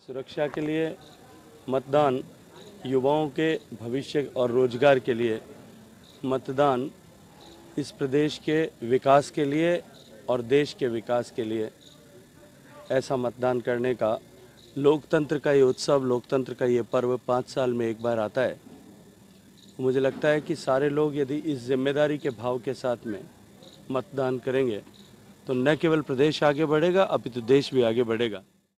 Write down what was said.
सुरक्षा के लिए मतदान युवाओं के भविष्य और रोज़गार के लिए, मतदान इस प्रदेश के विकास के लिए और देश के विकास के लिए। ऐसा मतदान करने का लोकतंत्र का ये उत्सव, लोकतंत्र का ये पर्व पाँच साल में एक बार आता है। मुझे लगता है कि सारे लोग यदि इस ज़िम्मेदारी के भाव के साथ में मतदान करेंगे तो न केवल प्रदेश आगे बढ़ेगा, अपितु देश भी आगे बढ़ेगा।